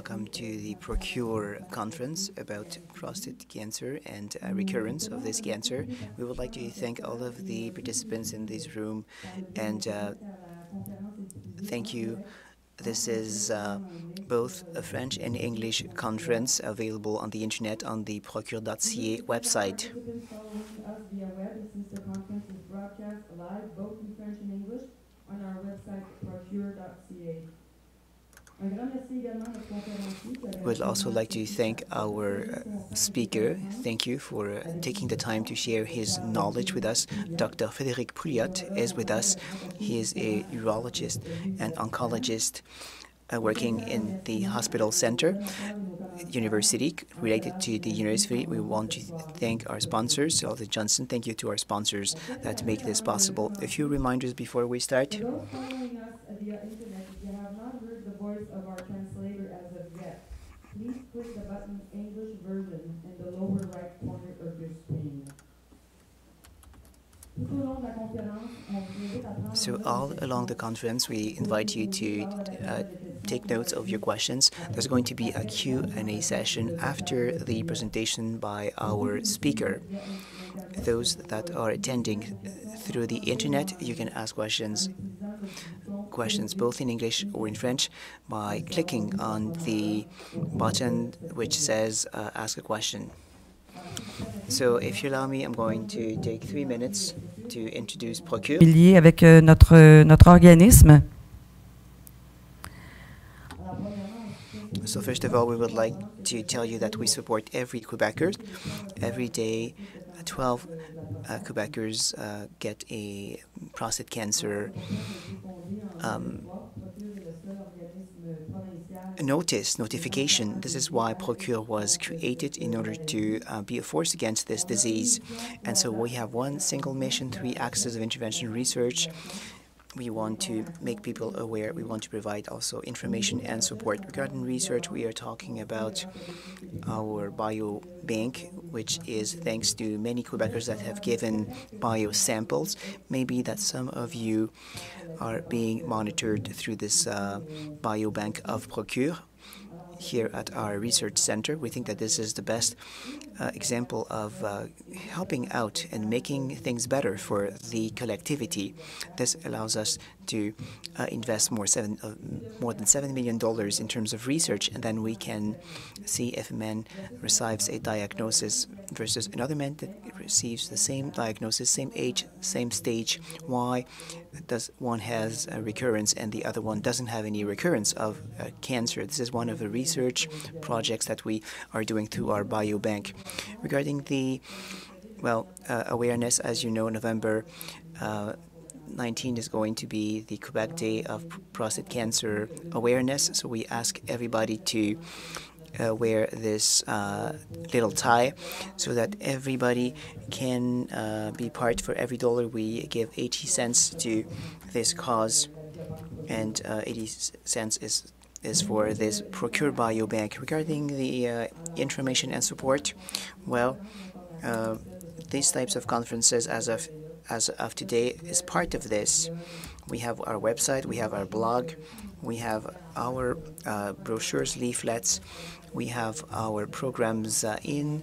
Welcome to the Procure conference about prostate cancer and uh, recurrence of this cancer. We would like to thank all of the participants in this room and uh, thank you. This is uh, both a French and English conference available on the internet on the procure.ca website. on our website procure.ca. We'd also like to thank our uh, speaker. Thank you for uh, taking the time to share his knowledge with us. Dr. Frédéric Pouliot is with us. He is a urologist and oncologist uh, working in the hospital center university related to the university. We want to thank our sponsors, Alden Johnson. Thank you to our sponsors that make this possible. A few reminders before we start. of our translator as of yet, please click the button English version in the lower right corner of your screen. So all along the conference, we invite you to uh, take notes of your questions. There's going to be a Q&A session after the presentation by our speaker. Those that are attending through the internet, you can ask questions questions both in English or in French by clicking on the button which says uh, Ask a Question. So, if you allow me, I'm going to take three minutes to introduce Procure. Lié avec euh, notre, notre organisme. So first of all, we would like to tell you that we support every Quebecer. Every day, 12 uh, Quebecers uh, get a prostate cancer um, notice, notification. This is why Procure was created in order to uh, be a force against this disease. And so we have one single mission, three axes of intervention research, we want to make people aware. We want to provide also information and support. Regarding research, we are talking about our biobank, which is thanks to many Quebecers that have given bio samples. Maybe that some of you are being monitored through this uh, biobank of Procure here at our research center. We think that this is the best uh, example of uh, helping out and making things better for the collectivity. This allows us to uh, invest more seven uh, more than seven million dollars in terms of research, and then we can see if a man receives a diagnosis versus another man that receives the same diagnosis, same age, same stage. Why does one has a recurrence and the other one doesn't have any recurrence of uh, cancer? This is one of the research projects that we are doing through our biobank. Regarding the well, uh, awareness, as you know, November uh, 19 is going to be the Quebec Day of Prostate Cancer Awareness. So we ask everybody to uh, wear this uh, little tie so that everybody can uh, be part for every dollar we give 80 cents to this cause and uh, 80 cents is is for this procured Procure Biobank. Regarding the uh, information and support, well, uh, these types of conferences as of as of today is part of this. We have our website, we have our blog, we have our uh, brochures, leaflets, we have our programs uh, in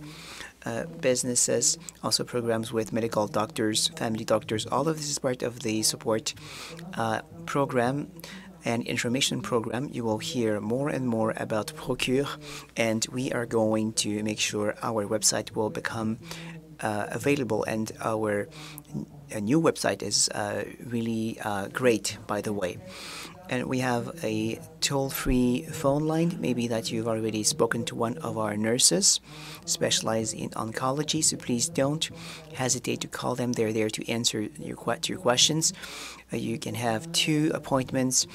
uh, businesses, also programs with medical doctors, family doctors. All of this is part of the support uh, program and information program. You will hear more and more about Procure, and we are going to make sure our website will become uh, available and our new website is uh, really uh, great by the way and we have a toll-free phone line maybe that you've already spoken to one of our nurses specialized in oncology so please don't hesitate to call them they're there to answer your, your questions you can have two appointments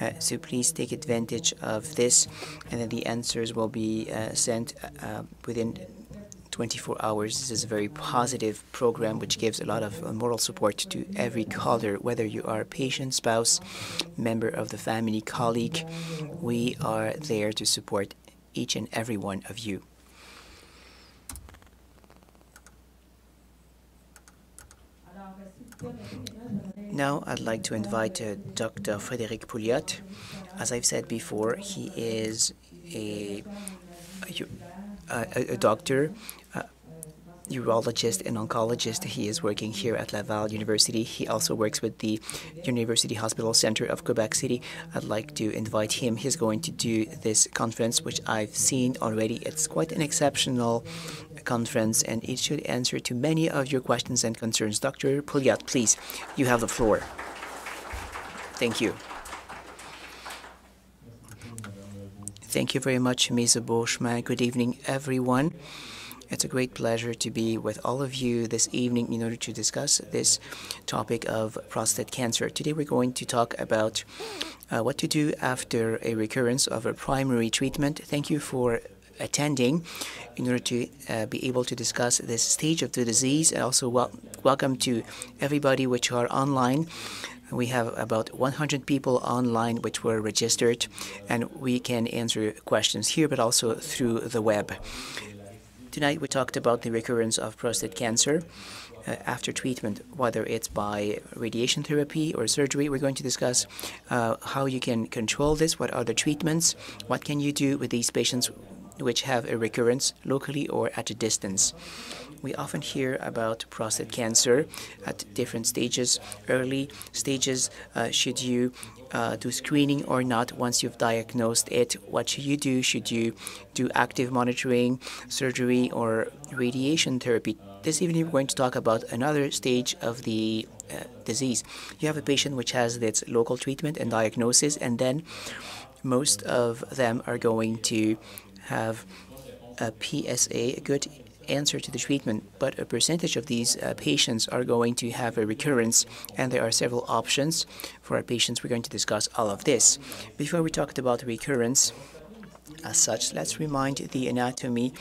uh, so please take advantage of this and then the answers will be uh, sent within 24 hours. This is a very positive program which gives a lot of uh, moral support to every caller, whether you are a patient, spouse, member of the family, colleague. We are there to support each and every one of you. Now I'd like to invite uh, Dr. Frédéric Pouliot. As I've said before, he is a, a, a doctor, a urologist and oncologist. He is working here at Laval University. He also works with the University Hospital Center of Quebec City. I'd like to invite him. He's going to do this conference, which I've seen already. It's quite an exceptional conference, and it should answer to many of your questions and concerns. Dr. Pouliot, please, you have the floor. Thank you. Thank you very much, Ms. Beauchemin. Good evening, everyone. It's a great pleasure to be with all of you this evening in order to discuss this topic of prostate cancer. Today we're going to talk about uh, what to do after a recurrence of a primary treatment. Thank you for attending in order to uh, be able to discuss this stage of the disease and also wel welcome to everybody which are online. We have about 100 people online which were registered and we can answer questions here but also through the web. Tonight we talked about the recurrence of prostate cancer uh, after treatment, whether it's by radiation therapy or surgery. We're going to discuss uh, how you can control this, what are the treatments, what can you do with these patients which have a recurrence locally or at a distance. We often hear about prostate cancer at different stages. Early stages, uh, should you uh, do screening or not once you've diagnosed it? What should you do? Should you do active monitoring, surgery, or radiation therapy? This evening, we're going to talk about another stage of the uh, disease. You have a patient which has its local treatment and diagnosis, and then most of them are going to have a PSA, a good answer to the treatment, but a percentage of these uh, patients are going to have a recurrence, and there are several options for our patients. We're going to discuss all of this. Before we talk about recurrence, as such, let's remind the anatomy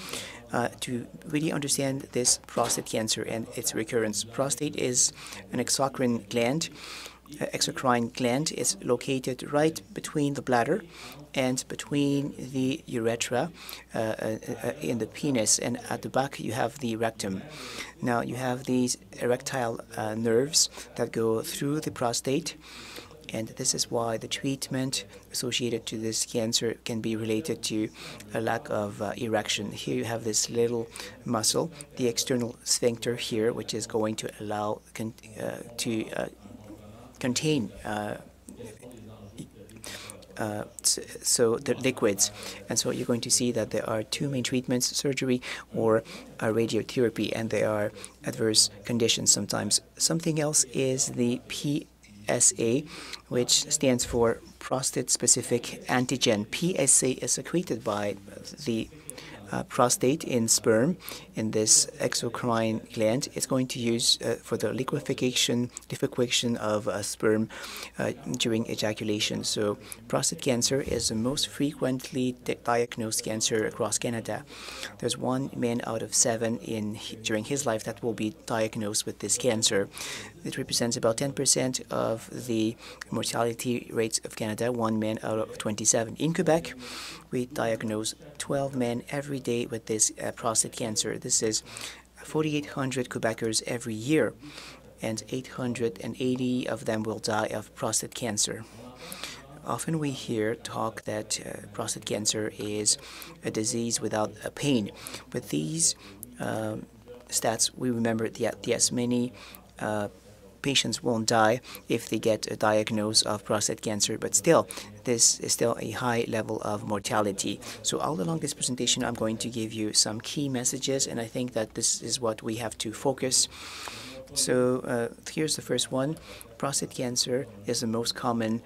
uh, to really understand this prostate cancer and its recurrence. Prostate is an exocrine gland. Exocrine gland is located right between the bladder and between the urethra uh, uh, uh, in the penis and at the back you have the rectum. Now you have these erectile uh, nerves that go through the prostate and this is why the treatment associated to this cancer can be related to a lack of uh, erection. Here you have this little muscle, the external sphincter here, which is going to allow uh, to contain uh, so the liquids. And so you're going to see that there are two main treatments, surgery or uh, radiotherapy, and there are adverse conditions sometimes. Something else is the PSA, which stands for prostate-specific antigen. PSA is secreted by the uh, prostate in sperm in this exocrine gland. It's going to use uh, for the liquefaction, liquefaction of uh, sperm uh, during ejaculation. So prostate cancer is the most frequently diagnosed cancer across Canada. There's one man out of seven in during his life that will be diagnosed with this cancer. It represents about 10% of the mortality rates of Canada, one man out of 27. In Quebec, we diagnose 12 men every day with this uh, prostate cancer. This is 4,800 Quebecers every year, and 880 of them will die of prostate cancer. Often we hear talk that uh, prostate cancer is a disease without a pain, but these um, stats, we remember that yes, many uh, patients won't die if they get a diagnosis of prostate cancer, but still, this is still a high level of mortality. So all along this presentation, I'm going to give you some key messages, and I think that this is what we have to focus. So uh, here's the first one. Prostate cancer is the most common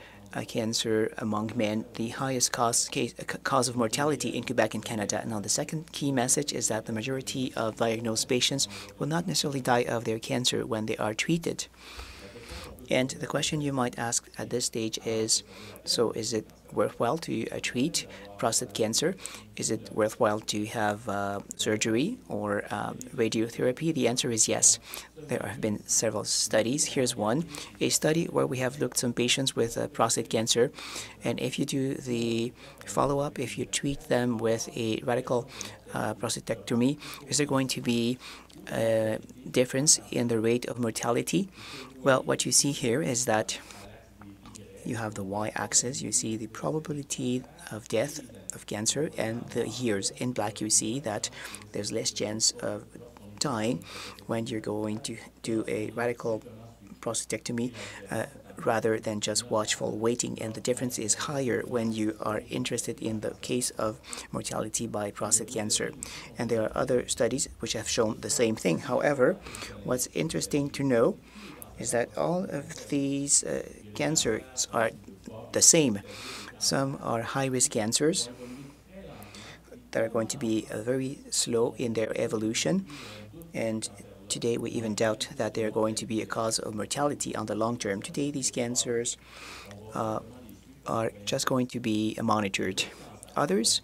cancer among men, the highest cause, case, uh, cause of mortality in Quebec and Canada. Now, the second key message is that the majority of diagnosed patients will not necessarily die of their cancer when they are treated. And the question you might ask at this stage is, so is it worthwhile to uh, treat prostate cancer? is it worthwhile to have uh, surgery or um, radiotherapy? The answer is yes. There have been several studies. Here's one a study where we have looked some patients with uh, prostate cancer, and if you do the follow up, if you treat them with a radical uh, prostatectomy, is there going to be a difference in the rate of mortality? Well, what you see here is that you have the y-axis, you see the probability of death of cancer and the years. In black, you see that there's less chance of dying when you're going to do a radical prostatectomy uh, rather than just watchful waiting. And the difference is higher when you are interested in the case of mortality by prostate cancer. And there are other studies which have shown the same thing. However, what's interesting to know is that all of these uh, cancers are the same. Some are high-risk cancers that are going to be uh, very slow in their evolution, and today we even doubt that they are going to be a cause of mortality on the long term. Today, these cancers uh, are just going to be monitored. Others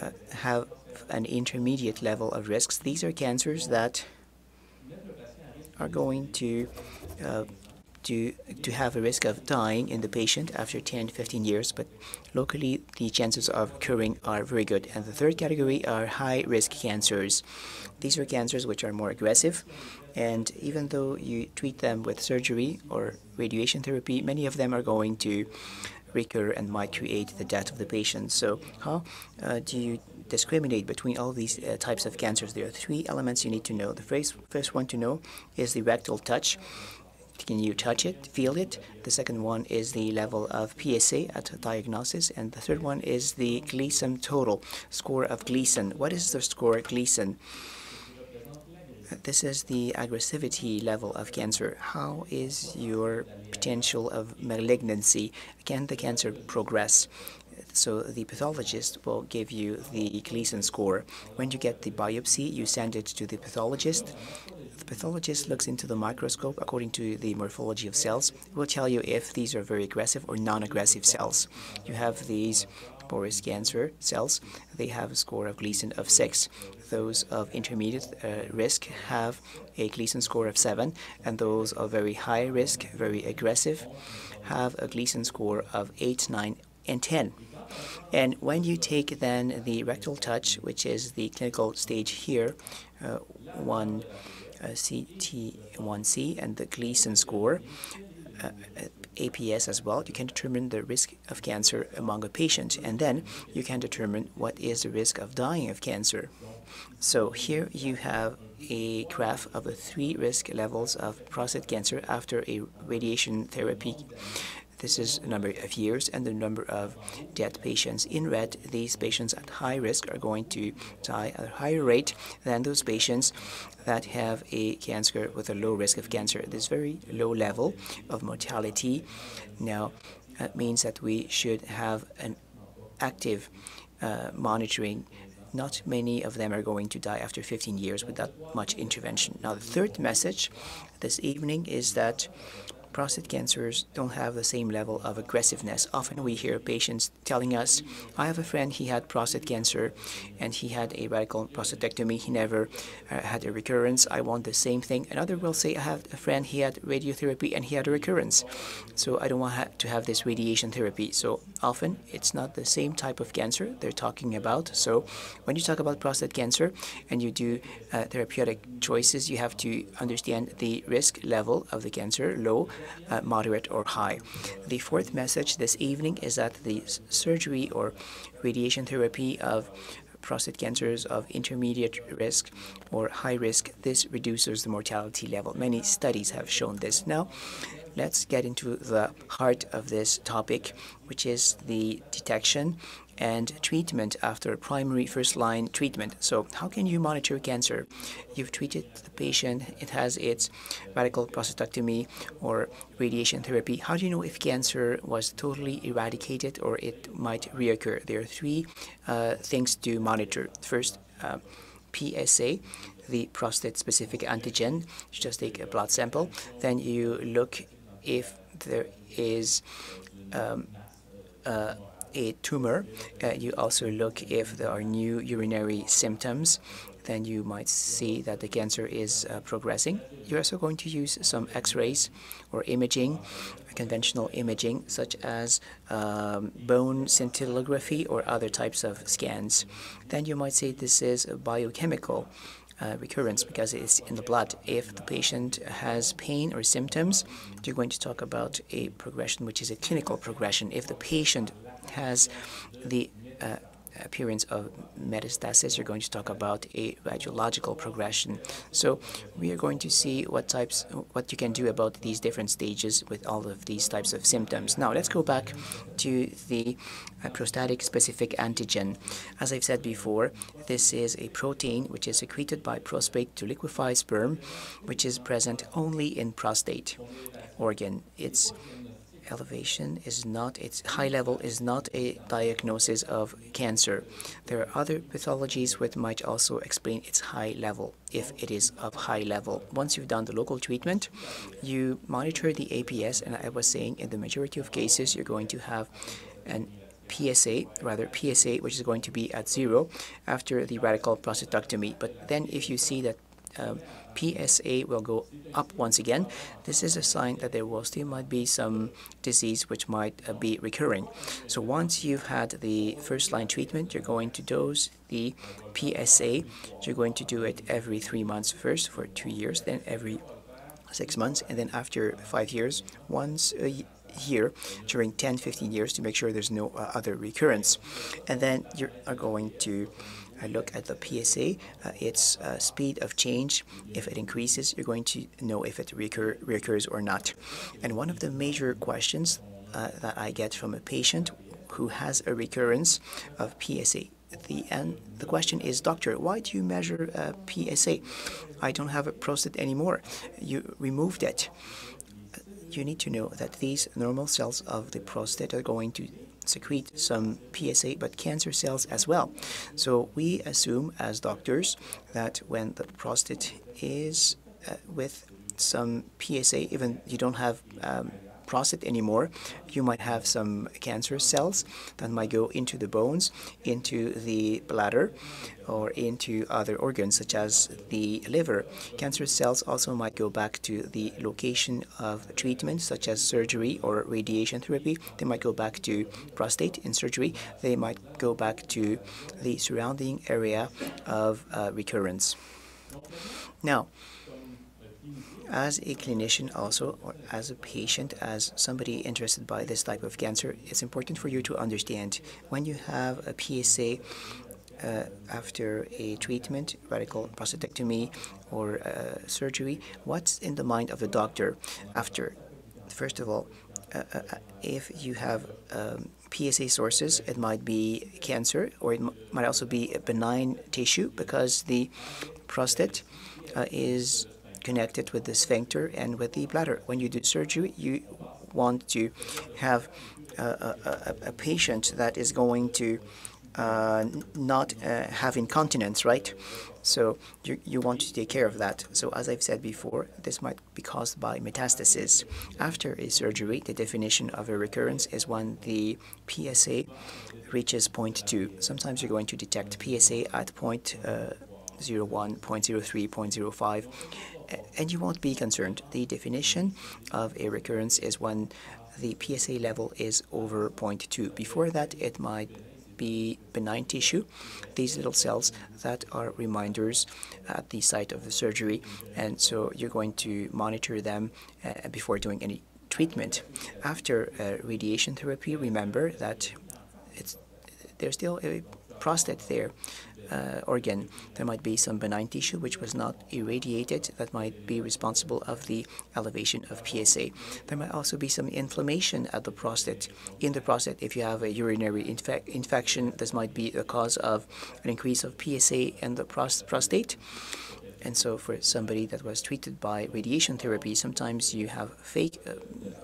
uh, have an intermediate level of risks. These are cancers that are going to uh, to to have a risk of dying in the patient after 10 15 years but locally the chances of curing are very good. And the third category are high risk cancers. These are cancers which are more aggressive and even though you treat them with surgery or radiation therapy many of them are going to recur and might create the death of the patient. So how uh, do you discriminate between all these uh, types of cancers, there are three elements you need to know. The first, first one to know is the rectal touch. Can you touch it, feel it? The second one is the level of PSA at diagnosis. And the third one is the Gleason total, score of Gleason. What is the score of Gleason? This is the aggressivity level of cancer. How is your potential of malignancy? Can the cancer progress? So the pathologist will give you the Gleason score. When you get the biopsy, you send it to the pathologist. The pathologist looks into the microscope according to the morphology of cells. It will tell you if these are very aggressive or non-aggressive cells. You have these porous cancer cells. They have a score of Gleason of 6. Those of intermediate uh, risk have a Gleason score of 7, and those of very high risk, very aggressive, have a Gleason score of 8, 9, and 10. And when you take then the rectal touch, which is the clinical stage here, uh, 1 uh, CT1C and the Gleason score, uh, APS as well, you can determine the risk of cancer among a patient, and then you can determine what is the risk of dying of cancer. So here you have a graph of the three risk levels of prostate cancer after a radiation therapy this is the number of years and the number of dead patients. In red, these patients at high risk are going to die at a higher rate than those patients that have a cancer with a low risk of cancer. This very low level of mortality now that means that we should have an active uh, monitoring not many of them are going to die after 15 years without much intervention. Now, the third message this evening is that prostate cancers don't have the same level of aggressiveness. Often we hear patients telling us, I have a friend, he had prostate cancer and he had a radical prostatectomy. He never uh, had a recurrence. I want the same thing. Another will say, I have a friend, he had radiotherapy and he had a recurrence. So I don't want ha to have this radiation therapy. So often it's not the same type of cancer they're talking about. So when you talk about prostate cancer and you do uh, therapeutic choices, you have to understand the risk level of the cancer, low, uh, moderate or high. The fourth message this evening is that the surgery or radiation therapy of prostate cancers of intermediate risk or high risk, this reduces the mortality level. Many studies have shown this. Now, let's get into the heart of this topic, which is the detection and treatment after primary first line treatment. So, how can you monitor cancer? You've treated the patient, it has its radical prostatectomy or radiation therapy. How do you know if cancer was totally eradicated or it might reoccur? There are three uh, things to monitor. First, uh, PSA, the prostate specific antigen. You just take a blood sample, then you look if there is um, uh, a tumor, uh, you also look if there are new urinary symptoms then you might see that the cancer is uh, progressing. You're also going to use some x-rays or imaging, conventional imaging, such as um, bone scintigraphy or other types of scans. Then you might say this is a biochemical uh, recurrence because it's in the blood. If the patient has pain or symptoms, you're going to talk about a progression which is a clinical progression. If the patient has the uh, appearance of metastasis, you're going to talk about a radiological progression. So we are going to see what types, what you can do about these different stages with all of these types of symptoms. Now let's go back to the uh, prostatic specific antigen. As I've said before, this is a protein which is secreted by prostate to liquefy sperm, which is present only in prostate organ. It's elevation is not, its high level is not a diagnosis of cancer. There are other pathologies which might also explain its high level, if it is of high level. Once you've done the local treatment, you monitor the APS, and I was saying in the majority of cases, you're going to have an PSA, rather PSA, which is going to be at zero after the radical prostatectomy. But then if you see that um, PSA will go up once again. This is a sign that there will still might be some disease which might uh, be recurring. So once you've had the first line treatment, you're going to dose the PSA. You're going to do it every three months first for two years, then every six months, and then after five years, once a year during 10 15 years to make sure there's no uh, other recurrence and then you are going to look at the PSA, uh, its uh, speed of change. If it increases, you're going to know if it recur recurs or not. And one of the major questions uh, that I get from a patient who has a recurrence of PSA the end the question is doctor why do you measure uh, psa i don't have a prostate anymore you removed it you need to know that these normal cells of the prostate are going to secrete some PSA, but cancer cells as well. So we assume as doctors that when the prostate is uh, with some PSA, even you don't have um, prostate anymore, you might have some cancer cells that might go into the bones, into the bladder, or into other organs such as the liver. Cancer cells also might go back to the location of treatment such as surgery or radiation therapy. They might go back to prostate in surgery. They might go back to the surrounding area of uh, recurrence. Now, as a clinician also or as a patient as somebody interested by this type of cancer it's important for you to understand when you have a PSA uh, after a treatment, radical prostatectomy or uh, surgery, what's in the mind of the doctor after? First of all, uh, uh if you have um, PSA sources, it might be cancer or it might also be a benign tissue because the prostate uh, is connected with the sphincter and with the bladder. When you do surgery, you want to have a, a, a patient that is going to uh, not uh, have incontinence, right? So you, you want to take care of that. So as I've said before, this might be caused by metastasis. After a surgery, the definition of a recurrence is when the PSA reaches 0.2. Sometimes you're going to detect PSA at uh, 0.01, 0.03, 0.05, and you won't be concerned. The definition of a recurrence is when the PSA level is over 0.2. Before that, it might be benign tissue, these little cells that are reminders at the site of the surgery. And so you're going to monitor them uh, before doing any treatment. After uh, radiation therapy, remember that it's there's still a prostate there uh, organ. There might be some benign tissue which was not irradiated that might be responsible of the elevation of PSA. There might also be some inflammation at the prostate. In the prostate, if you have a urinary infe infection, this might be a cause of an increase of PSA in the pros prostate. And so, for somebody that was treated by radiation therapy, sometimes you have fake, uh,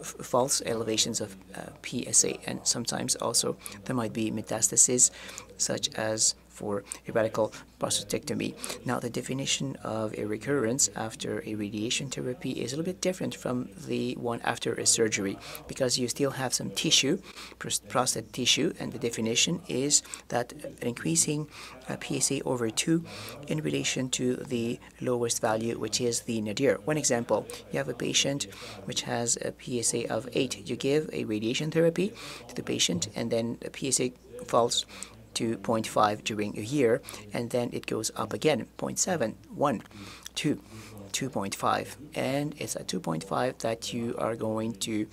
false elevations of uh, PSA, and sometimes also there might be metastases, such as for a radical prostatectomy. Now, the definition of a recurrence after a radiation therapy is a little bit different from the one after a surgery because you still have some tissue, prostate tissue, and the definition is that an increasing uh, PSA over 2 in relation to the lowest value, which is the nadir. One example, you have a patient which has a PSA of 8. You give a radiation therapy to the patient, and then the PSA falls to 0.5 during a year, and then it goes up again 0.7, 1, 2, 2.5. And it's at 2.5 that you are going to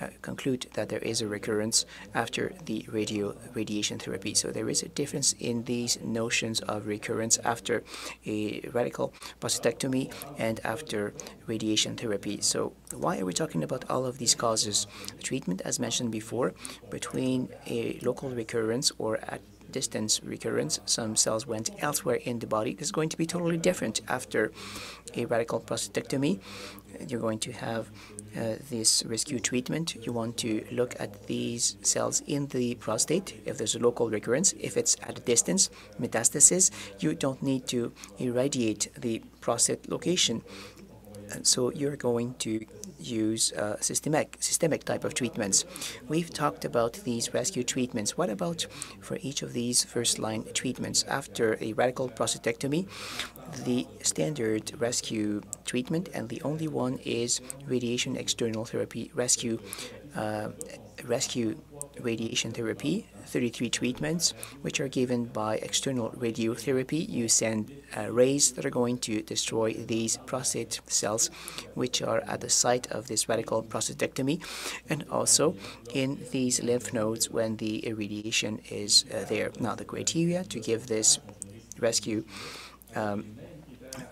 uh, conclude that there is a recurrence after the radio radiation therapy. So there is a difference in these notions of recurrence after a radical prostatectomy and after radiation therapy. So why are we talking about all of these causes? Treatment, as mentioned before, between a local recurrence or at distance recurrence, some cells went elsewhere in the body. Is going to be totally different after a radical prostatectomy. You're going to have uh, this rescue treatment, you want to look at these cells in the prostate if there's a local recurrence. If it's at a distance, metastasis, you don't need to irradiate the prostate location. And so you're going to use uh, systemic systemic type of treatments. We've talked about these rescue treatments. What about for each of these first line treatments after a radical prostatectomy? The standard rescue treatment and the only one is radiation external therapy rescue uh, rescue radiation therapy 33 treatments, which are given by external radiotherapy. You send uh, rays that are going to destroy these prostate cells, which are at the site of this radical prostatectomy, and also in these lymph nodes when the irradiation is uh, there. Now, the criteria to give this rescue um,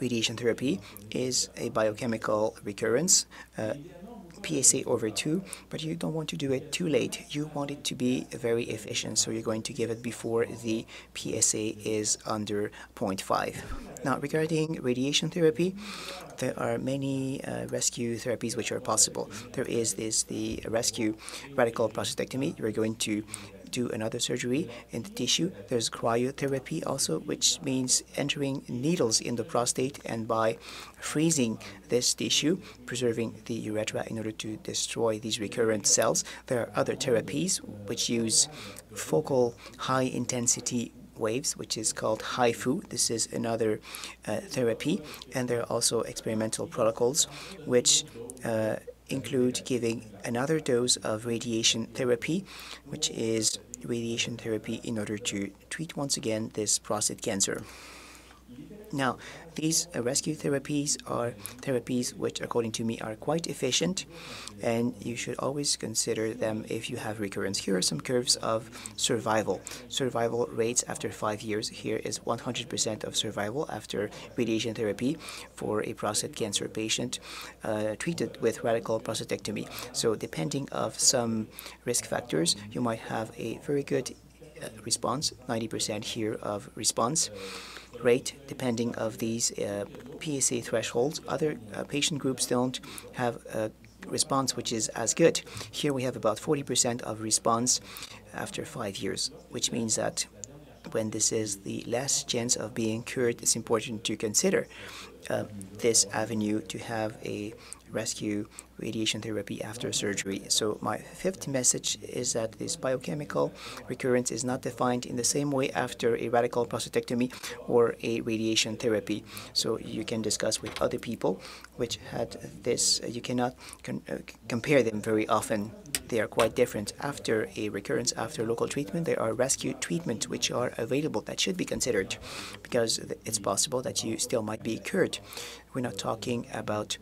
radiation therapy is a biochemical recurrence. Uh, PSA over 2, but you don't want to do it too late. You want it to be very efficient, so you're going to give it before the PSA is under 0.5. Now, regarding radiation therapy, there are many uh, rescue therapies which are possible. There is this the rescue radical prostatectomy. You're going to do another surgery in the tissue. There's cryotherapy also, which means entering needles in the prostate and by freezing this tissue, preserving the urethra in order to destroy these recurrent cells. There are other therapies which use focal high intensity waves, which is called HIFU. This is another uh, therapy, and there are also experimental protocols which uh, include giving another dose of radiation therapy, which is radiation therapy in order to treat once again this prostate cancer. Now, these uh, rescue therapies are therapies which, according to me, are quite efficient, and you should always consider them if you have recurrence. Here are some curves of survival. Survival rates after five years. Here is 100% of survival after radiation therapy for a prostate cancer patient uh, treated with radical prostatectomy. So, depending of some risk factors, you might have a very good response, 90% here of response rate depending of these uh, PSA thresholds. Other uh, patient groups don't have a response which is as good. Here we have about 40% of response after five years, which means that when this is the last chance of being cured, it's important to consider uh, this avenue to have a rescue radiation therapy after surgery. So my fifth message is that this biochemical recurrence is not defined in the same way after a radical prostatectomy or a radiation therapy. So you can discuss with other people which had this. You cannot con uh, compare them very often. They are quite different. After a recurrence, after local treatment, there are rescue treatments which are available that should be considered because it's possible that you still might be cured. We're not talking about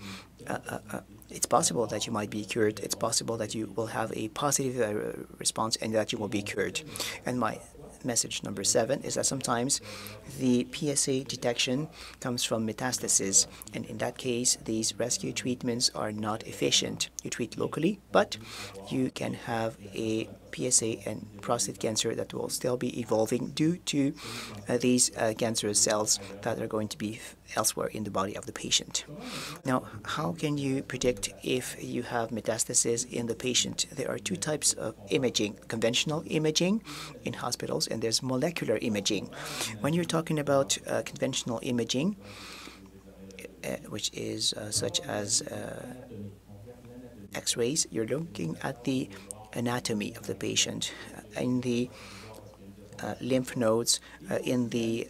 uh, uh, uh, it's possible that you might be cured. It's possible that you will have a positive uh, response and that you will be cured. And my message number seven is that sometimes the PSA detection comes from metastasis, and in that case, these rescue treatments are not efficient. You treat locally, but you can have a PSA and prostate cancer that will still be evolving due to uh, these uh, cancerous cells that are going to be elsewhere in the body of the patient. Now, how can you predict if you have metastasis in the patient? There are two types of imaging, conventional imaging in hospitals and there's molecular imaging. When you're talking about uh, conventional imaging, uh, which is uh, such as uh, X-rays, you're looking at the anatomy of the patient uh, in the uh, lymph nodes, in the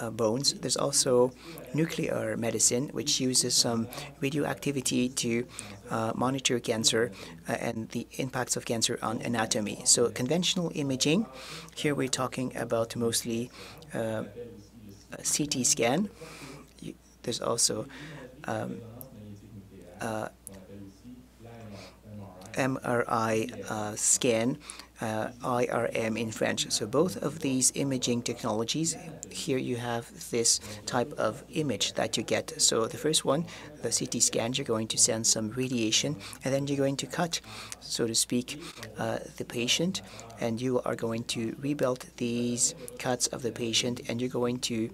uh, bones. There's also nuclear medicine, which uses some radioactivity to uh, monitor cancer uh, and the impacts of cancer on anatomy. So conventional imaging, here we're talking about mostly uh, CT scan. There's also um, MRI uh, scan uh, IRM in French. So both of these imaging technologies, here you have this type of image that you get. So the first one, the CT scan, you're going to send some radiation, and then you're going to cut, so to speak, uh, the patient, and you are going to rebuild these cuts of the patient, and you're going to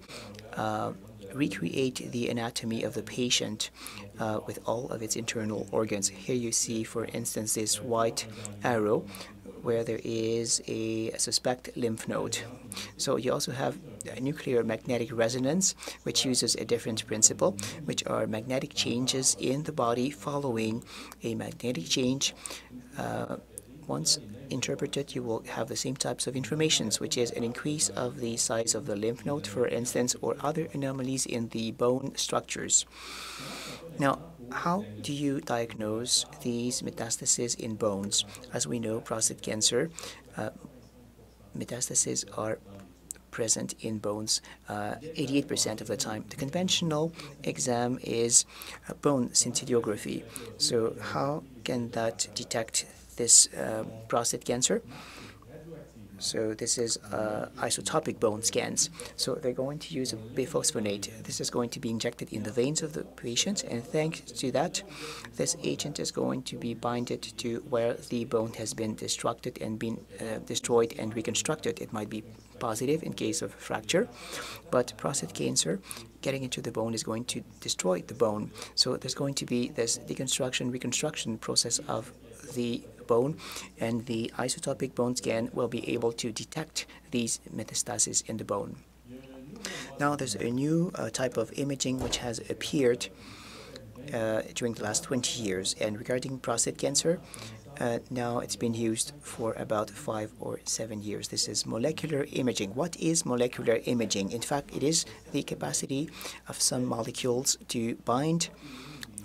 uh, recreate the anatomy of the patient uh, with all of its internal organs. Here you see, for instance, this white arrow where there is a suspect lymph node. So you also have nuclear magnetic resonance, which uses a different principle, which are magnetic changes in the body following a magnetic change. Uh, once interpreted, you will have the same types of informations, which is an increase of the size of the lymph node, for instance, or other anomalies in the bone structures. Now, how do you diagnose these metastases in bones? As we know, prostate cancer uh, metastases are present in bones 88% uh, of the time. The conventional exam is bone scintigraphy. So how can that detect this uh, prostate cancer? So this is uh, isotopic bone scans. So they're going to use a biphosphonate. This is going to be injected in the veins of the patient, and thanks to that, this agent is going to be binded to where the bone has been destructed and been uh, destroyed and reconstructed. It might be positive in case of fracture, but prostate cancer getting into the bone is going to destroy the bone. So there's going to be this deconstruction, reconstruction process of the bone, and the isotopic bone scan will be able to detect these metastases in the bone. Now, there's a new uh, type of imaging which has appeared uh, during the last 20 years, and regarding prostate cancer, uh, now it's been used for about five or seven years. This is molecular imaging. What is molecular imaging? In fact, it is the capacity of some molecules to bind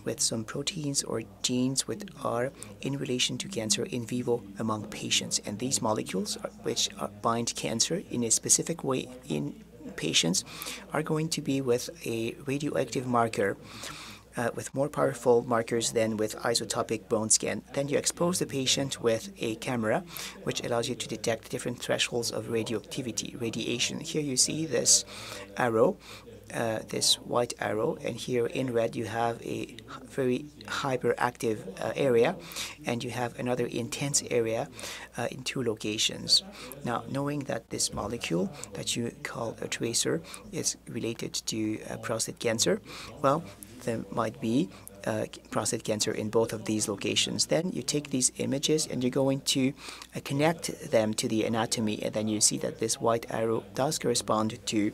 with some proteins or genes which are in relation to cancer in vivo among patients. And these molecules, are, which are, bind cancer in a specific way in patients, are going to be with a radioactive marker. Uh, with more powerful markers than with isotopic bone scan. Then you expose the patient with a camera, which allows you to detect different thresholds of radioactivity, radiation. Here you see this arrow uh, this white arrow and here in red you have a very hyperactive uh, area and you have another intense area uh, in two locations. Now knowing that this molecule that you call a tracer is related to uh, prostate cancer, well there might be uh, prostate cancer in both of these locations. Then you take these images and you're going to uh, connect them to the anatomy, and then you see that this white arrow does correspond to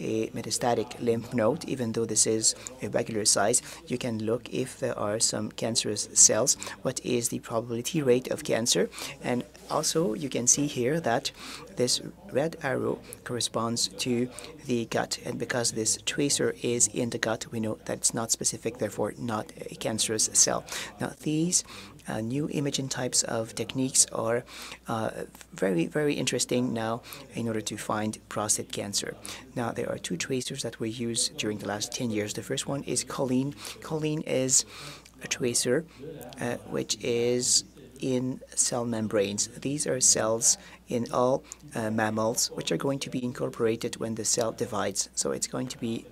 a metastatic lymph node, even though this is a regular size. You can look if there are some cancerous cells, what is the probability rate of cancer, and also you can see here that this red arrow corresponds to the gut, and because this tracer is in the gut, we know that it's not specific, therefore not a cancerous cell. Now these uh, new imaging types of techniques are uh, very, very interesting now in order to find prostate cancer. Now, there are two tracers that were used during the last 10 years. The first one is choline. Choline is a tracer uh, which is in cell membranes. These are cells in all uh, mammals which are going to be incorporated when the cell divides. So it's going to be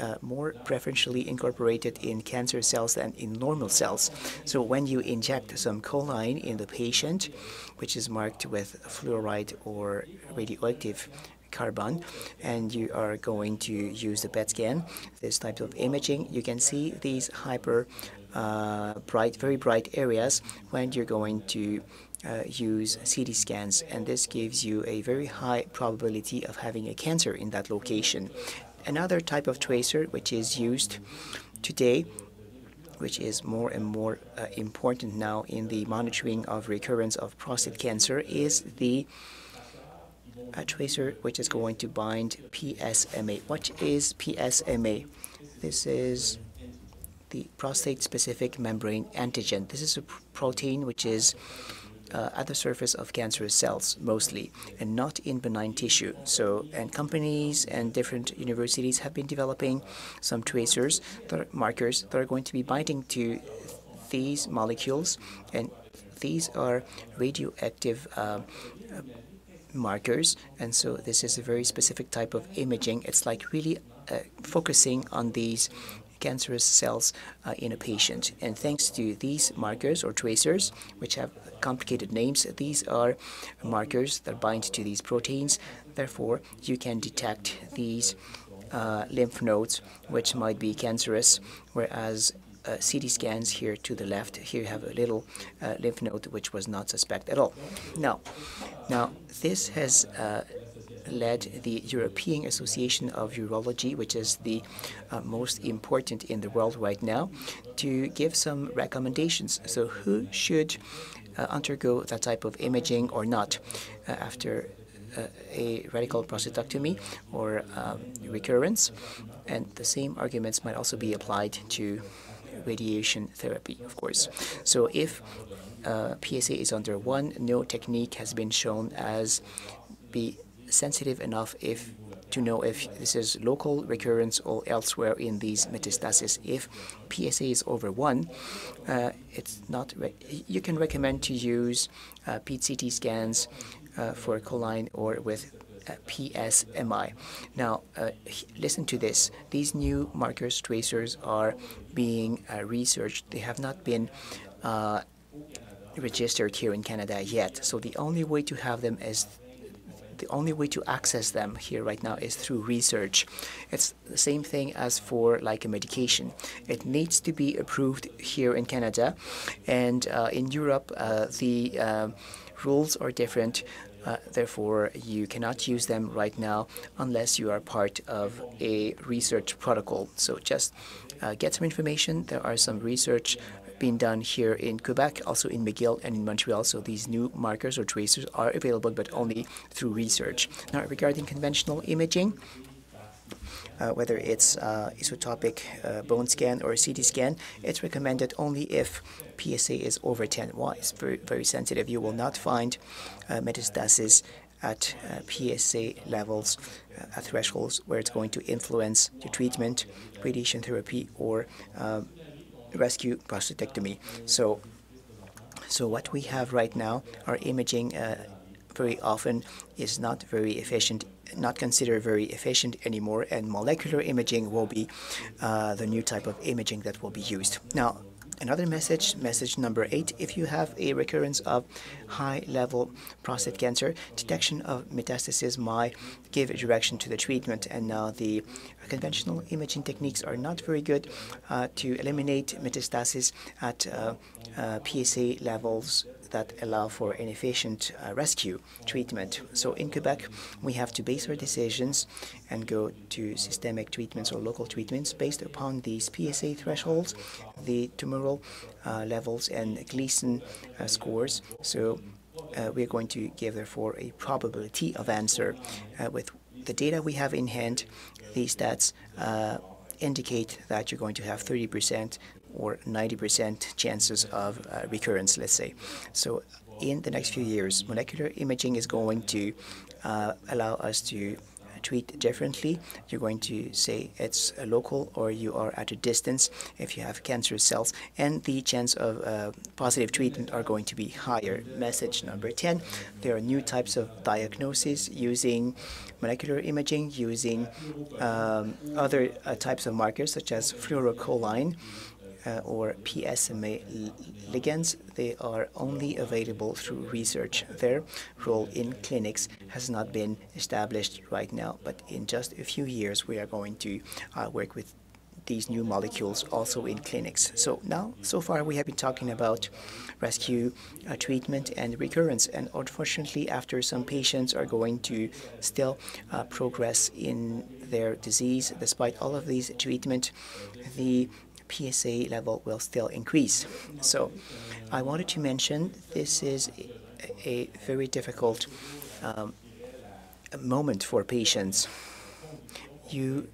uh, more preferentially incorporated in cancer cells than in normal cells. So when you inject some choline in the patient, which is marked with fluoride or radioactive carbon and you are going to use the PET scan, this type of imaging, you can see these hyper uh, bright, very bright areas when you're going to uh, use CT scans, and this gives you a very high probability of having a cancer in that location. Another type of tracer which is used today which is more and more uh, important now in the monitoring of recurrence of prostate cancer, is the uh, tracer which is going to bind PSMA. What is PSMA? This is the prostate-specific membrane antigen. This is a pr protein which is uh, at the surface of cancerous cells mostly and not in benign tissue. So, and companies and different universities have been developing some tracers, that are markers that are going to be binding to these molecules and these are radioactive uh, markers. And so this is a very specific type of imaging. It's like really uh, focusing on these cancerous cells uh, in a patient. And thanks to these markers or tracers which have complicated names. These are markers that bind to these proteins. Therefore, you can detect these uh, lymph nodes, which might be cancerous, whereas uh, CT scans here to the left, here you have a little uh, lymph node which was not suspect at all. Now, now this has uh, led the European Association of Urology, which is the uh, most important in the world right now, to give some recommendations. So who should undergo that type of imaging or not uh, after uh, a radical prostatectomy or um, recurrence. And the same arguments might also be applied to radiation therapy, of course. So if uh, PSA is under one, no technique has been shown as be sensitive enough if to know if this is local recurrence or elsewhere in these metastases. If PSA is over one, uh, it's not. you can recommend to use uh, PET-CT scans uh, for choline or with uh, PSMA. Now, uh, listen to this. These new markers tracers are being uh, researched. They have not been registered here in Canada yet. So the only way to have them is the only way to access them here right now is through research. It's the same thing as for like a medication. It needs to be approved here in Canada, and uh, in Europe uh, the uh, rules are different. Uh, therefore, you cannot use them right now unless you are part of a research protocol. So just uh, get some information. There are some research being done here in Quebec, also in McGill and in Montreal. So these new markers or tracers are available, but only through research. Now, regarding conventional imaging, uh, whether it's uh, isotopic uh, bone scan or CT scan, it's recommended only if PSA is over 10. Why? It's very, very sensitive. You will not find uh, metastasis at uh, PSA levels, uh, at thresholds where it's going to influence your treatment, radiation therapy, or rescue prostatectomy. So, so what we have right now, our imaging uh, very often is not very efficient not considered very efficient anymore and molecular imaging will be uh, the new type of imaging that will be used. Now Another message, message number eight, if you have a recurrence of high-level prostate cancer, detection of metastasis might give direction to the treatment. And now the conventional imaging techniques are not very good uh, to eliminate metastasis at uh, uh, PSA levels that allow for an efficient uh, rescue treatment. So in Quebec, we have to base our decisions and go to systemic treatments or local treatments based upon these PSA thresholds, the tumoral uh, levels, and Gleason uh, scores. So uh, we're going to give, therefore, a probability of answer. Uh, with the data we have in hand, these stats uh, indicate that you're going to have 30% or 90% chances of uh, recurrence, let's say. So in the next few years, molecular imaging is going to uh, allow us to treat differently. You're going to say it's local or you are at a distance if you have cancerous cells, and the chance of uh, positive treatment are going to be higher. Message number 10 there are new types of diagnosis using molecular imaging, using um, other uh, types of markers such as fluorocholine uh, or PSMA ligands, they are only available through research. Their role in clinics has not been established right now, but in just a few years we are going to uh, work with these new molecules also in clinics. So now, so far, we have been talking about rescue uh, treatment and recurrence. And unfortunately, after some patients are going to still uh, progress in their disease, despite all of these treatment, the PSA level will still increase. So I wanted to mention this is a, very difficult um, moment for patients. You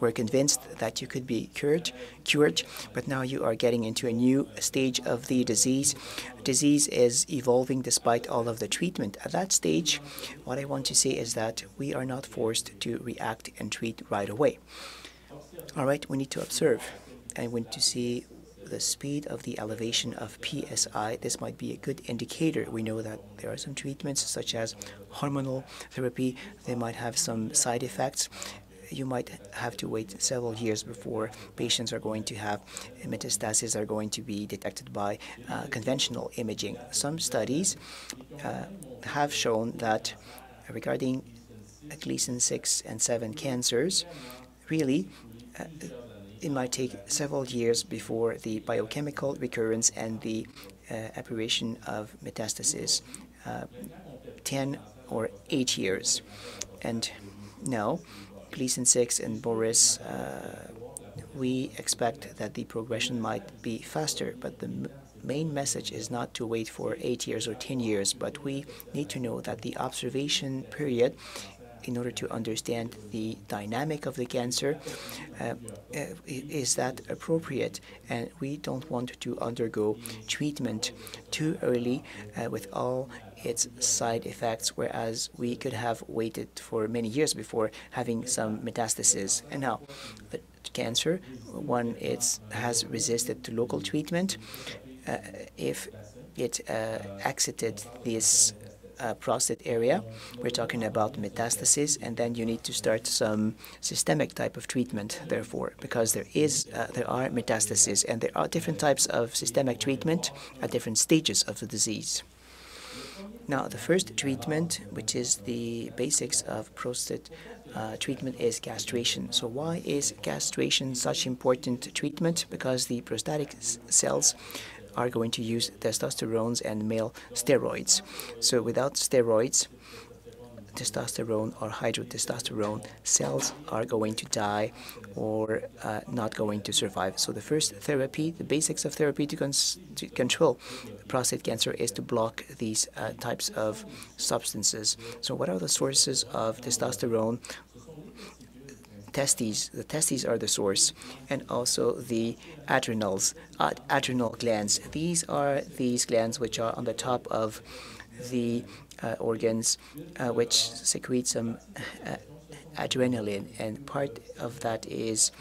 were convinced that you could be cured, cured, but now you are getting into a new stage of the disease. Disease is evolving despite all of the treatment. At that stage, what I want to say is that we are not forced to react and treat right away. All right, we need to observe and we need to see the speed of the elevation of PSA. This might be a good indicator. We know that there are some treatments such as hormonal therapy. They might have some side effects you might have to wait several years before patients are going to have metastases are going to be detected by uh, conventional imaging. Some studies uh, have shown that regarding Gleason 6 and 7 cancers, really, it might take several years before the biochemical recurrence and the uh, apparition of metastasis, uh, 10 or 8 years. And now, Gleason 6 and Boris, uh, we expect that the progression might be faster, but the main message is not to wait for 8 years or 10 years, but we need to know that the observation period in order to understand the dynamic of the cancer uh, uh, is that appropriate and we don't want to undergo treatment too early uh, with all its side effects, whereas we could have waited for many years before having some metastasis. And now, the cancer, one it has resisted to local treatment. Uh, if it uh, exited this uh, prostate area, we're talking about metastasis, and then you need to start some systemic type of treatment. Therefore, because there is uh, there are metastases, and there are different types of systemic treatment at different stages of the disease. Now, the first treatment, which is the basics of prostate uh, treatment, is castration. So, why is castration such important treatment? Because the prostatic cells are going to use testosterones and male steroids. So, without steroids, testosterone or hydrotestosterone cells are going to die or uh, not going to survive. So the first therapy, the basics of therapy to, to control prostate cancer is to block these uh, types of substances. So what are the sources of testosterone? Testes. The testes are the source, and also the adrenals, ad adrenal glands. These are these glands which are on the top of the uh, organs uh, which secrete some uh, adrenaline, and part of that is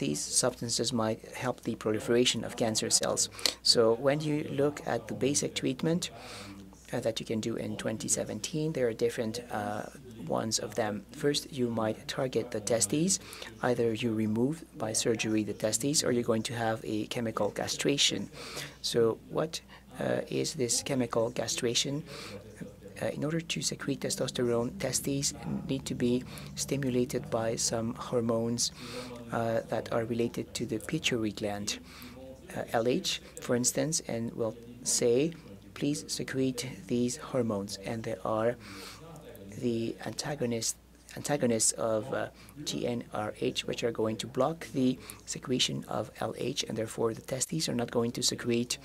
these substances might help the proliferation of cancer cells. So when you look at the basic treatment uh, that you can do in 2017, there are different uh, ones of them. First, you might target the testes. Either you remove by surgery the testes or you're going to have a chemical castration. So what uh, is this chemical castration. Uh, in order to secrete testosterone, testes need to be stimulated by some hormones uh, that are related to the pituitary gland. LH, for instance, and will say, please secrete these hormones. And there are the antagonists antagonists of uh, GnRH, which are going to block the secretion of LH, and therefore the testes are not going to secrete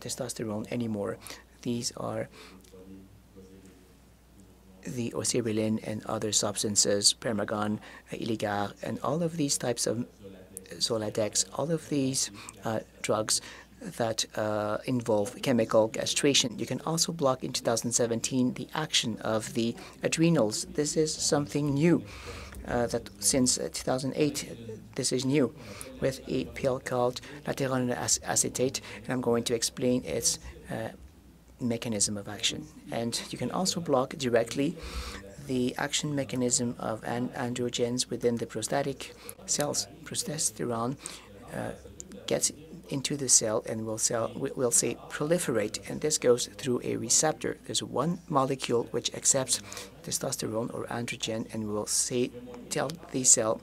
testosterone anymore. These are the oserbilin and other substances, Firmagon, Eligard, and all of these types of Zoladex, all of these uh, drugs that uh, involve chemical castration. You can also block in 2017 the action of the adrenals. This is something new uh, that since uh, 2008, this is new with a pill called lateral acetate, and I'm going to explain its uh, mechanism of action. And you can also block directly the action mechanism of an androgens within the prostatic cells. Progesterone uh, gets into the cell and will cell will say proliferate and this goes through a receptor there's one molecule which accepts testosterone or androgen and will say tell the cell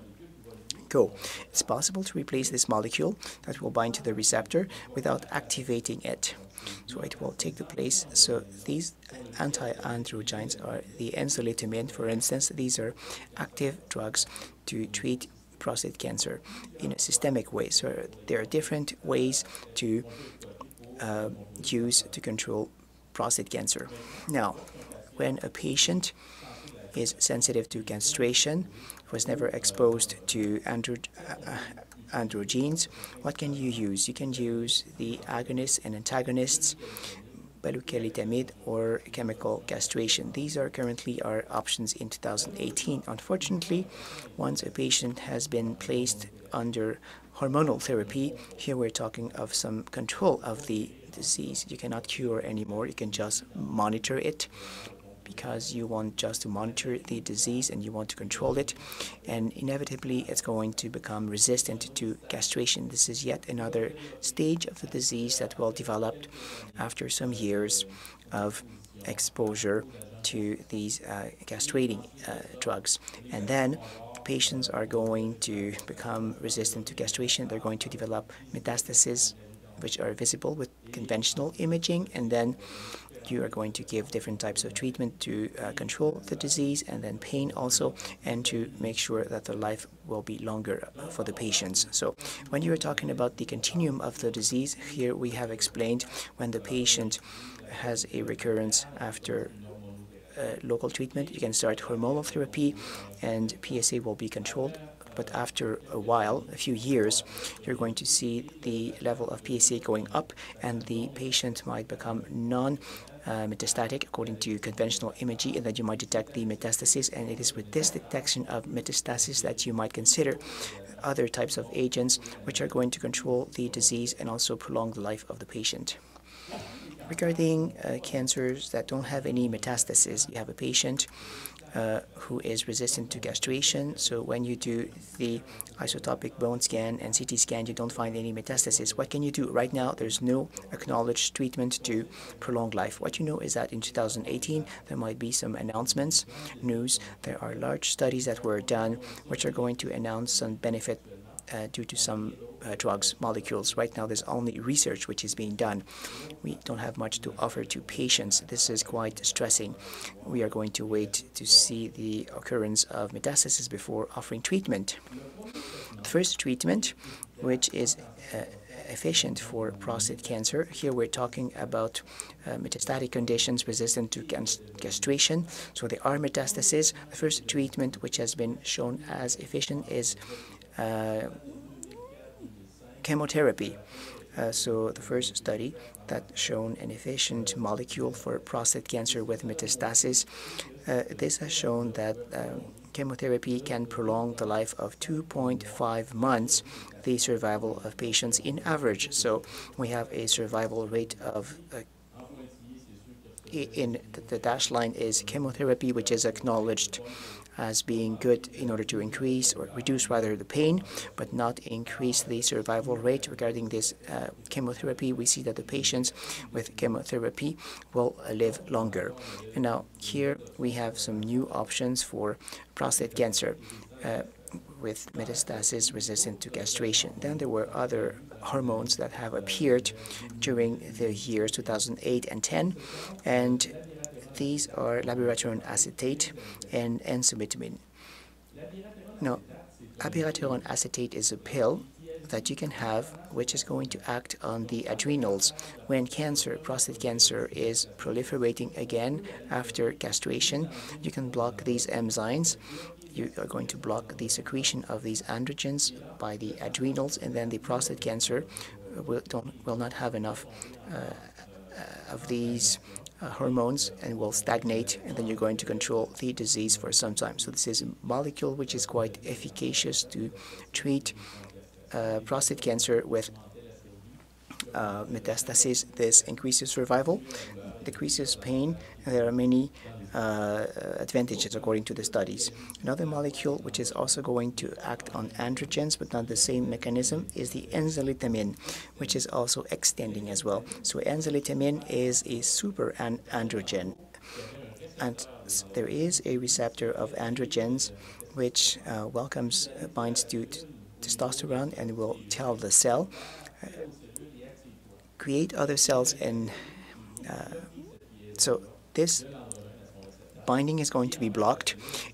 go. It's possible to replace this molecule that will bind to the receptor without activating it. So it will take the place. So these anti-androgens are the enzalutamide, for instance. These are active drugs to treat prostate cancer in a systemic way. So there are different ways to uh, use to control prostate cancer. Now, when a patient is sensitive to castration, was never exposed to andro uh, androgens, what can you use? You can use the agonists and antagonists, bicalutamide or chemical castration. These are currently our options in 2018. Unfortunately, once a patient has been placed under hormonal therapy, here we're talking of some control of the disease. You cannot cure anymore, you can just monitor it because you want just to monitor the disease and you want to control it. And inevitably it's going to become resistant to castration. This is yet another stage of the disease that will develop after some years of exposure to these uh, castrating uh, drugs. And then patients are going to become resistant to castration. They're going to develop metastases which are visible with conventional imaging. And then you are going to give different types of treatment to uh, control the disease and then pain also and to make sure that the life will be longer for the patients. So when you are talking about the continuum of the disease, here we have explained when the patient has a recurrence after uh, local treatment, you can start hormonal therapy and PSA will be controlled but after a while, a few years, you're going to see the level of PSA going up and the patient might become non uh, metastatic according to conventional imaging and that you might detect the metastasis and it is with this detection of metastasis that you might consider other types of agents which are going to control the disease and also prolong the life of the patient. Regarding uh, cancers that don't have any metastasis, you have a patient uh, who is resistant to castration. So when you do the isotopic bone scan and CT scan, you don't find any metastasis. What can you do? Right now, there's no acknowledged treatment to prolong life. What you know is that in 2018, there might be some announcements, news. There are large studies that were done which are going to announce some benefit uh, due to some uh, drugs, molecules. Right now, there's only research which is being done. We don't have much to offer to patients. This is quite stressing. We are going to wait to see the occurrence of metastasis before offering treatment. The first treatment, which is uh, efficient for prostate cancer. Here we're talking about uh, metastatic conditions resistant to castration. So there are metastases. The first treatment which has been shown as efficient is chemotherapy. Uh, so the first study that shown an efficient molecule for prostate cancer with metastasis, uh, this has shown that um, chemotherapy can prolong the life of 2.5 months the survival of patients in average. So we have a survival rate of uh, in the dashed line is chemotherapy, which is acknowledged as being good in order to increase or reduce rather the pain, but not increase the survival rate. Regarding this uh, chemotherapy, we see that the patients with chemotherapy will live longer. And now here we have some new options for prostate cancer. Uh, with metastasis resistant to castration. Then there were other hormones that have appeared during the years 2008 and 10, and these are labetalol acetate and enzalutamide. Now, abiraterone acetate is a pill that you can have which is going to act on the adrenals when cancer, prostate cancer, is proliferating again after castration. You can block these enzymes. You are going to block the secretion of these androgens by the adrenals, and then the prostate cancer will, will not have enough uh, of these uh, hormones and will stagnate and then you're going to control the disease for some time. So this is a molecule which is quite efficacious to treat uh, prostate cancer with uh, metastasis. This increases survival, decreases pain, there are many uh, advantages according to the studies. Another molecule which is also going to act on androgens but not the same mechanism is the enzalutamide, which is also extending as well. So enzalutamide is a super an androgen and there is a receptor of androgens which uh, welcomes uh, binds to testosterone and will tell the cell uh, create other cells and uh, so this binding is going to be blocked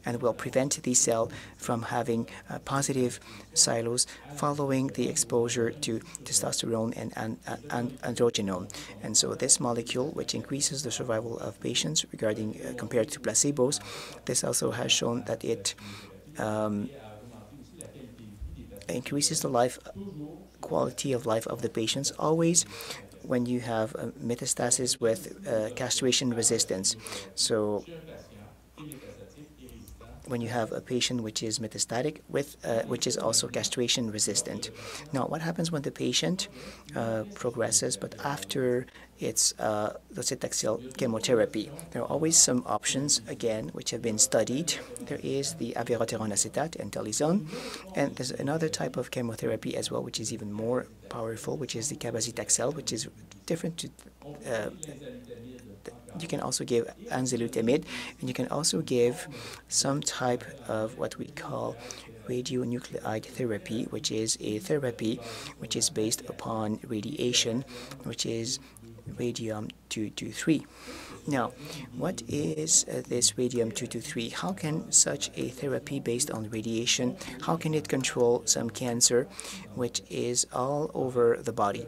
and will prevent the cell from having uh, positive silos following the exposure to testosterone and, and, and, androgenone. And so this molecule, which increases the survival of patients regarding uh, compared to placebos, this also has shown that it um, increases the life quality of life of the patients always when you have metastasis with uh, castration resistance. So when you have a patient which is metastatic with uh, which is also castration resistant. Now, what happens when the patient uh, progresses, but after it's uh, docetaxel chemotherapy? There are always some options, again, which have been studied. There is the abiraterone acetate and telizone, and there's another type of chemotherapy as well, which is even more powerful, which is the cabazitaxel, which is different to uh, you can also give enzalutamide, and you can also give some type of what we call radionuclide therapy, which is a therapy which is based upon radiation, which is radium-223. Now, what is uh, this radium-223? How can such a therapy based on radiation, how can it control some cancer which is all over the body?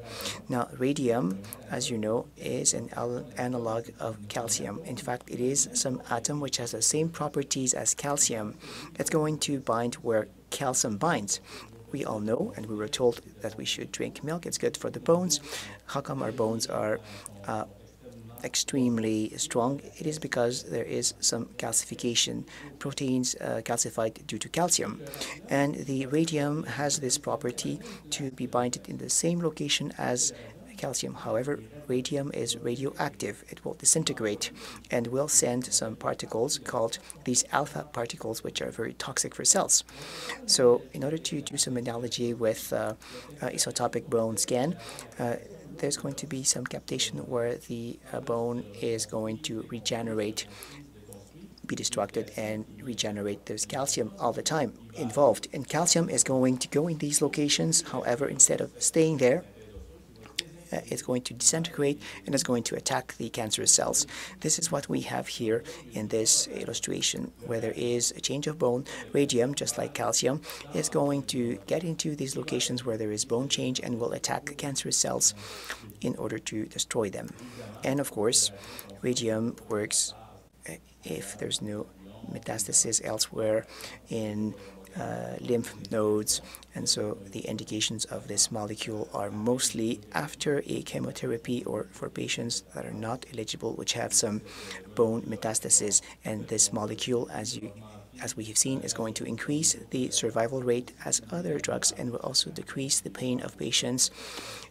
Now, radium, as you know, is an analog of calcium. In fact, it is some atom which has the same properties as calcium. It's going to bind where calcium binds we all know, and we were told that we should drink milk. It's good for the bones. How come our bones are uh, extremely strong, it is because there is some calcification, proteins uh, calcified due to calcium. And the radium has this property to be binded in the same location as calcium. However, radium is radioactive. It will disintegrate and will send some particles called these alpha particles, which are very toxic for cells. So in order to do some analogy with uh, uh, isotopic bone scan, uh, there's going to be some captation where the uh, bone is going to regenerate be destructed and regenerate. There's calcium all the time involved. And calcium is going to go in these locations. However, instead of staying there, it's going to disintegrate and it's going to attack the cancerous cells. This is what we have here in this illustration, where there is a change of bone. Radium, just like calcium, is going to get into these locations where there is bone change and will attack cancerous cells in order to destroy them. And of course, radium works uh, if there's no metastasis elsewhere in Uh, lymph nodes. And so the indications of this molecule are mostly after a chemotherapy or for patients that are not eligible, which have some bone metastasis. And this molecule, as you as we have seen, is going to increase the survival rate as other drugs and will also decrease the pain of patients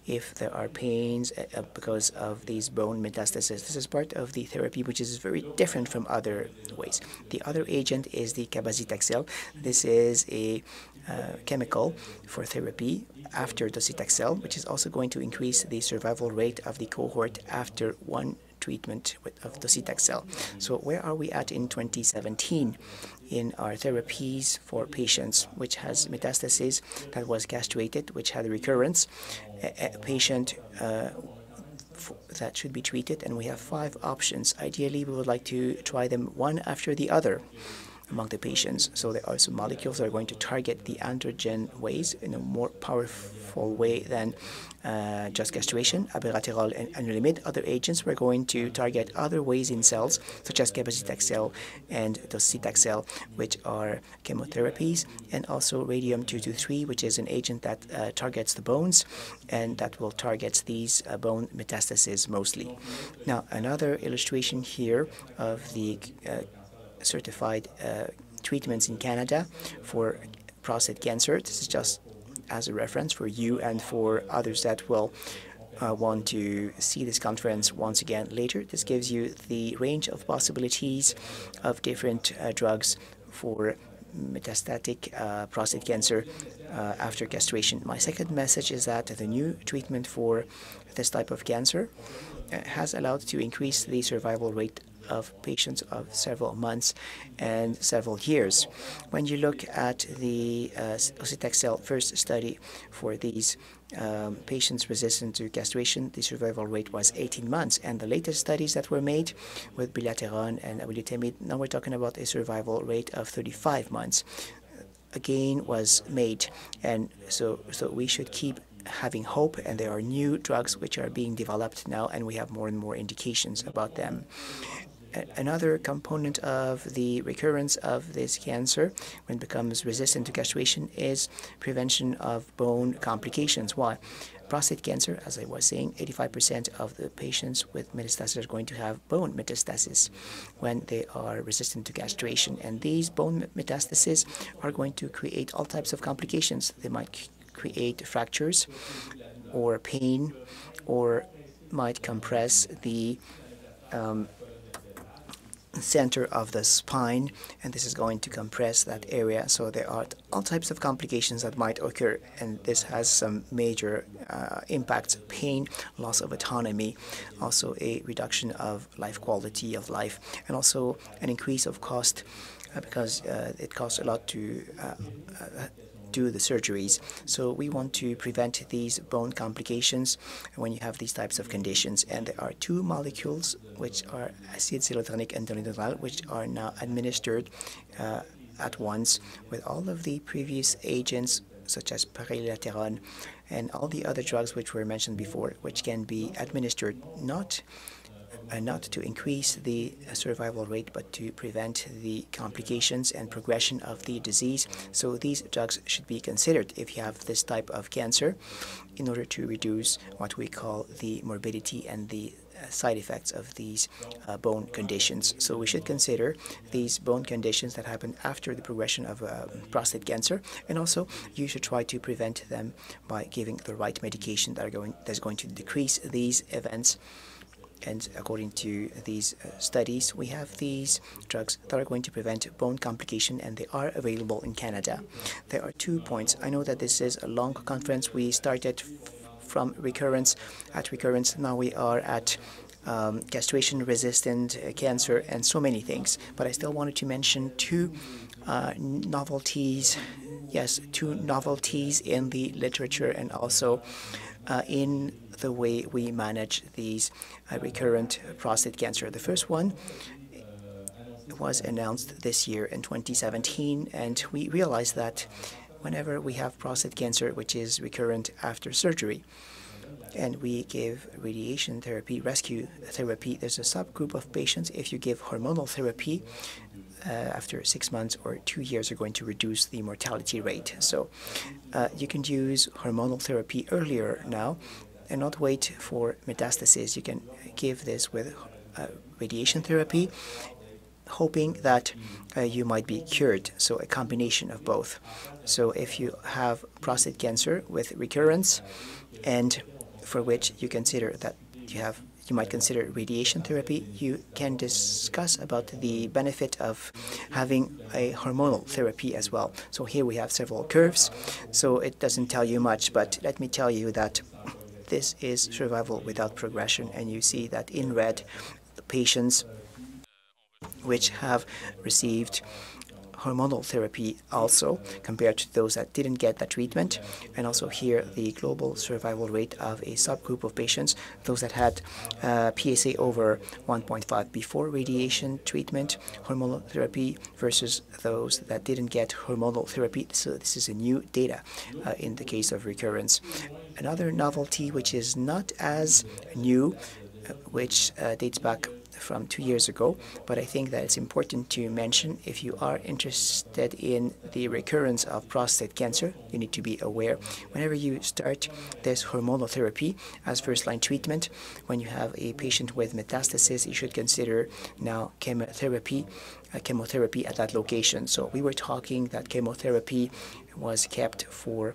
if there are pains uh, uh, because of these bone metastases. This is part of the therapy which is very different from other ways. The other agent is the cabazitaxel. This is a uh, chemical for therapy after docetaxel, which is also going to increase the survival rate of the cohort after one treatment with, of docetaxel. So where are we at in 2017? In our therapies for patients which has metastasis that was castrated, which had recurrence, a, a patient uh, that should be treated, and we have five options. Ideally, we would like to try them one after the other among the patients. So there are some molecules that are going to target the androgen ways in a more powerful way than uh, just castration, abiraterone and enzalutamide. Other agents we're going to target other ways in cells, such as cabazitaxel and docetaxel, which are chemotherapies, and also radium-223, which is an agent that uh, targets the bones and that will target these uh, bone metastases mostly. Now, another illustration here of the uh, certified uh, treatments in Canada for prostate cancer. This is just as a reference for you and for others that will uh, want to see this conference once again later. This gives you the range of possibilities of different uh, drugs for metastatic uh, prostate cancer uh, after castration. My second message is that the new treatment for this type of cancer uh, has allowed to increase the survival rate of patients of several months and several years. When you look at the uh, Ocitexel first study for these um, patients resistant to castration, the survival rate was 18 months. And the latest studies that were made with bilateron and avulotamide, now we're talking about a survival rate of 35 months. A gain was made, and so so we should keep having hope. And there are new drugs which are being developed now, and we have more and more indications about them another component of the recurrence of this cancer when it becomes resistant to castration is prevention of bone complications. Why? Prostate cancer, as I was saying, 85% of the patients with metastasis are going to have bone metastasis when they are resistant to castration. And these bone metastases are going to create all types of complications. They might create fractures or pain or might compress the um, center of the spine and this is going to compress that area. So there are all types of complications that might occur and this has some major uh, impacts pain loss of autonomy also a reduction of life quality of life and also an increase of cost uh, because uh, it costs a lot to uh, uh, do the surgeries. So we want to prevent these bone complications when you have these types of conditions. And there are two molecules, which are acid cylotonic and dolinositol, which are now administered uh, at once with all of the previous agents such as palilateron and all the other drugs which were mentioned before, which can be administered not uh, not to increase the survival rate, but to prevent the complications and progression of the disease. So these drugs should be considered if you have this type of cancer in order to reduce what we call the morbidity and the uh, side effects of these uh, bone conditions. So we should consider these bone conditions that happen after the progression of uh, prostate cancer, and also you should try to prevent them by giving the right medication that are going that's going to decrease these events and according to these uh, studies, we have these drugs that are going to prevent bone complication and they are available in Canada. There are two points. I know that this is a long conference. We started from recurrence at recurrence. Now we are at um, castration-resistant uh, cancer and so many things. But I still wanted to mention two uh, novelties, yes, two novelties in the literature and also uh, in the way we manage these uh, recurrent prostate cancer. The first one was announced this year in 2017, and we realized that whenever we have prostate cancer, which is recurrent after surgery, and we give radiation therapy, rescue therapy, there's a subgroup of patients. If you give hormonal therapy, uh, after six months or two years are going to reduce the mortality rate. So uh, you can use hormonal therapy earlier now and not wait for metastasis. You can give this with uh, radiation therapy, hoping that uh, you might be cured. So a combination of both. So if you have prostate cancer with recurrence, and for which you consider that you have you might consider radiation therapy, you can discuss about the benefit of having a hormonal therapy as well. So here we have several curves, so it doesn't tell you much, but let me tell you that this is survival without progression, and you see that in red, the patients which have received hormonal therapy also compared to those that didn't get that treatment. And also here, the global survival rate of a subgroup of patients, those that had uh, PSA over 1.5 before radiation treatment, hormonal therapy versus those that didn't get hormonal therapy. So this is a new data uh, in the case of recurrence. Another novelty which is not as new, uh, which uh, dates back from two years ago, but I think that it's important to mention if you are interested in the recurrence of prostate cancer, you need to be aware whenever you start this hormonal therapy as first-line treatment, when you have a patient with metastasis, you should consider now chemotherapy, uh, chemotherapy at that location. So we were talking that chemotherapy was kept for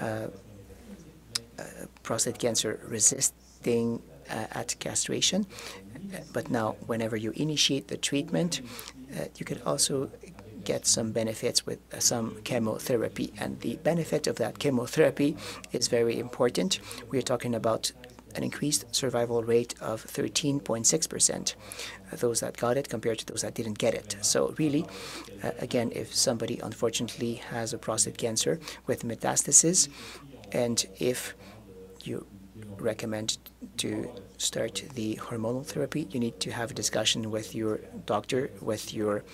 uh, uh, prostate cancer resisting uh, at castration. But now, whenever you initiate the treatment, uh, you can also get some benefits with some chemotherapy. And the benefit of that chemotherapy is very important. We're talking about an increased survival rate of 13.6%, uh, those that got it compared to those that didn't get it. So really, uh, again, if somebody unfortunately has a prostate cancer with metastasis, and if you recommend to start the hormonal therapy, you need to have a discussion with your doctor, with your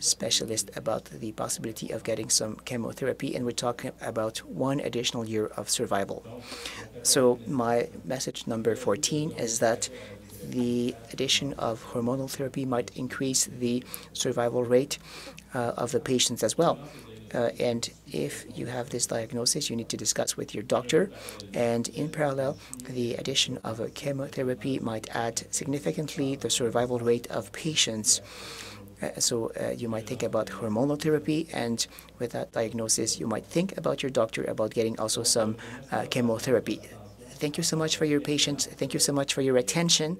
specialist about the possibility of getting some chemotherapy, and we're talking about one additional year of survival. So, my message number 14 is that the addition of hormonal therapy might increase the survival rate uh, of the patients as well. Uh, and if you have this diagnosis, you need to discuss with your doctor. And in parallel, the addition of a chemotherapy might add significantly the survival rate of patients. Uh, so uh, you might think about hormonal therapy, and with that diagnosis, you might think about your doctor about getting also some uh, chemotherapy. Thank you so much for your patience. Thank you so much for your attention.